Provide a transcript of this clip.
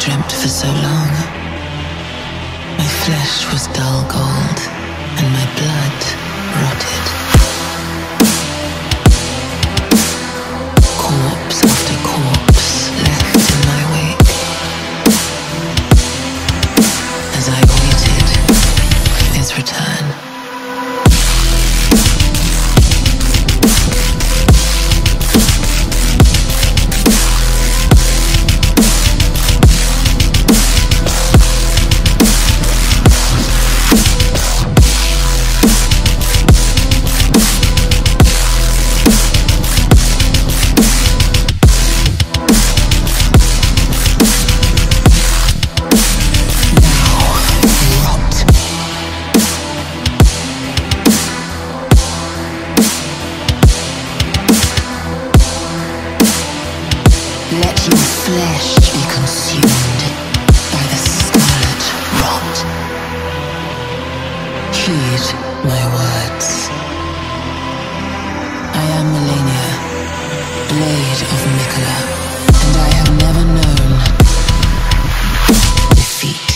dreamt for so long. My flesh was dull gold, and my blood rotted. Corpse after corpse left in my wake. As I waited his return. let your flesh be consumed by the scarlet rot. Heed my words. I am Malenia, Blade of Miquella, and I have never known defeat.